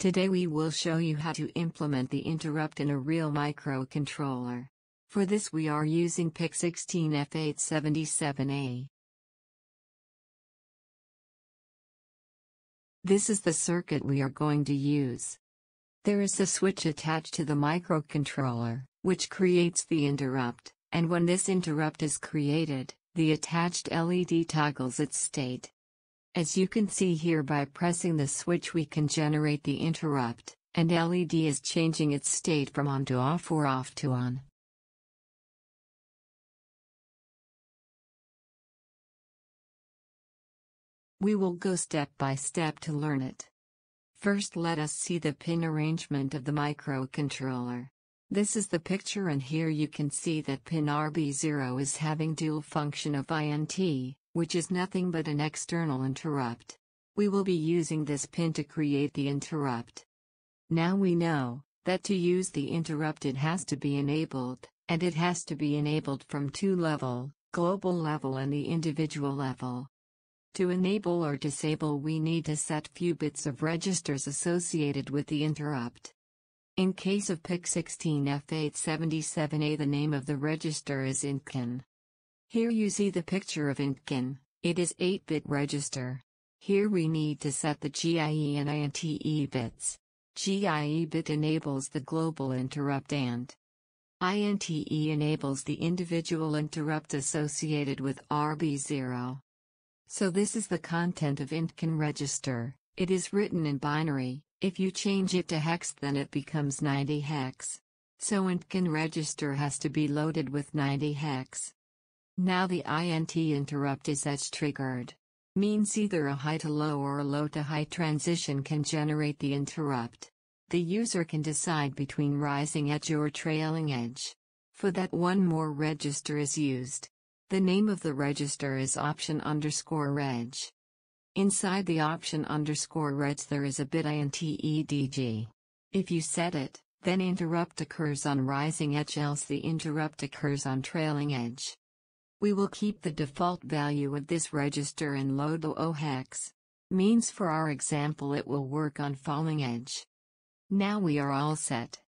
Today we will show you how to implement the interrupt in a real microcontroller. For this we are using PIC16F877A. This is the circuit we are going to use. There is a switch attached to the microcontroller, which creates the interrupt, and when this interrupt is created, the attached LED toggles its state. As you can see here by pressing the switch we can generate the interrupt, and LED is changing its state from on to off or off to on. We will go step by step to learn it. First let us see the pin arrangement of the microcontroller. This is the picture and here you can see that pin RB0 is having dual function of INT, which is nothing but an external interrupt. We will be using this pin to create the interrupt. Now we know that to use the interrupt it has to be enabled, and it has to be enabled from two level, global level and the individual level. To enable or disable we need to set few bits of registers associated with the interrupt. In case of PIC16F877A the name of the register is INTCON. Here you see the picture of INTCON, it is 8-bit register. Here we need to set the GIE and INTE bits. GIE bit enables the global interrupt and INTE enables the individual interrupt associated with RB0. So this is the content of INTCON register, it is written in binary, if you change it to hex then it becomes 90 hex. So INTCON register has to be loaded with 90 hex. Now the INT interrupt is edge triggered. Means either a high to low or a low to high transition can generate the interrupt. The user can decide between rising edge or trailing edge. For that one more register is used. The name of the register is option underscore reg. Inside the option underscore reg there is a bit INTEDG. If you set it, then interrupt occurs on rising edge else the interrupt occurs on trailing edge. We will keep the default value of this register in load O hex. Means for our example it will work on falling edge. Now we are all set.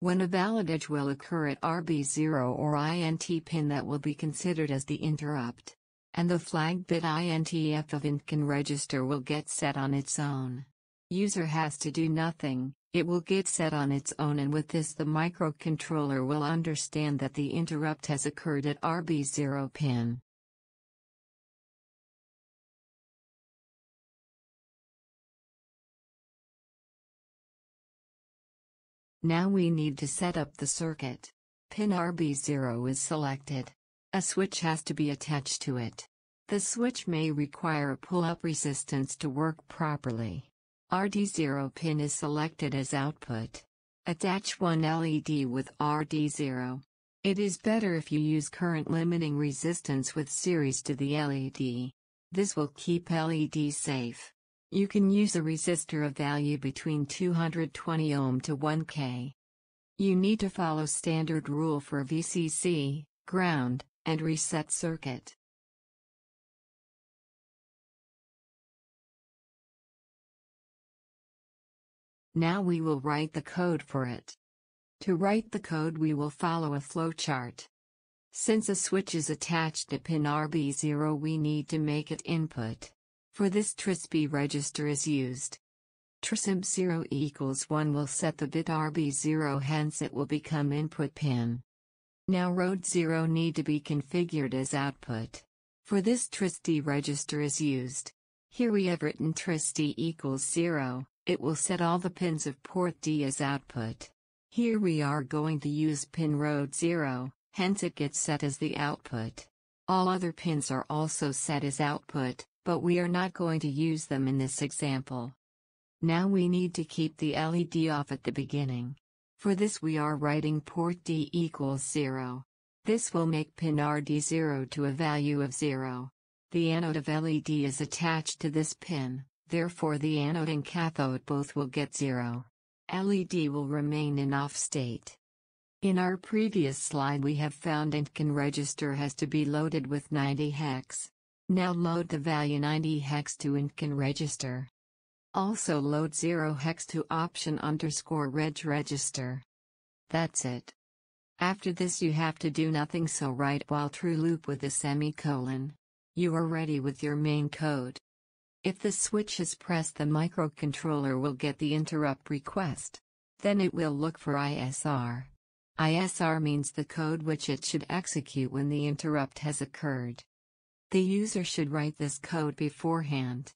When a valid edge will occur at RB0 or INT pin that will be considered as the interrupt and the flag bit INTF of INTCON register will get set on its own. User has to do nothing, it will get set on its own and with this the microcontroller will understand that the interrupt has occurred at RB0 pin. Now we need to set up the circuit. Pin RB0 is selected. A switch has to be attached to it. The switch may require a pull-up resistance to work properly. RD0 pin is selected as output. Attach one LED with RD0. It is better if you use current limiting resistance with series to the LED. This will keep LED safe. You can use a resistor of value between 220 ohm to 1K. You need to follow standard rule for VCC, ground, and reset circuit. Now we will write the code for it. To write the code we will follow a flowchart. Since a switch is attached to pin RB0 we need to make it input. For this TRISB register is used. TRISB 0 equals 1 will set the bit RB0 hence it will become input pin. Now RD 0 need to be configured as output. For this TRISD register is used. Here we have written TRISD equals 0, it will set all the pins of port D as output. Here we are going to use pin RD 0, hence it gets set as the output. All other pins are also set as output, but we are not going to use them in this example. Now we need to keep the LED off at the beginning. For this we are writing port D equals 0. This will make pin RD0 to a value of 0. The anode of LED is attached to this pin, therefore the anode and cathode both will get 0. LED will remain in off state. In our previous slide we have found INTCON register has to be loaded with 90 hex. Now load the value 90 hex to INTCON register. Also load 0 hex to option underscore reg register. That's it. After this you have to do nothing so write while true loop with a semicolon. You are ready with your main code. If the switch is pressed the microcontroller will get the interrupt request. Then it will look for ISR. ISR means the code which it should execute when the interrupt has occurred. The user should write this code beforehand.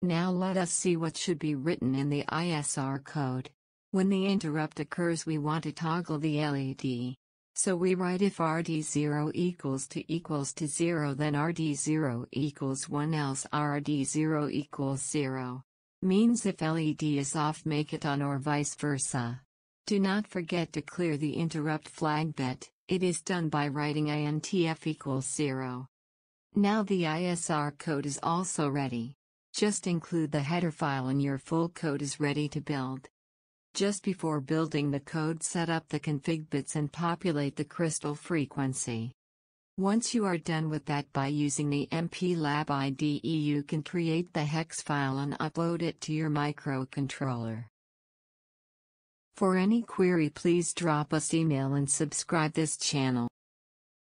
Now let us see what should be written in the ISR code. When the interrupt occurs we want to toggle the LED. So we write if RD0 equals to equals to 0 then RD0 equals 1 else RD0 equals 0. Means if LED is off make it on or vice versa. Do not forget to clear the interrupt flag bit, it is done by writing INTF equals 0. Now the ISR code is also ready. Just include the header file and your full code is ready to build. Just before building the code set up the config bits and populate the crystal frequency. Once you are done with that by using the MPLAB IDE you can create the hex file and upload it to your microcontroller. For any query please drop us email and subscribe this channel.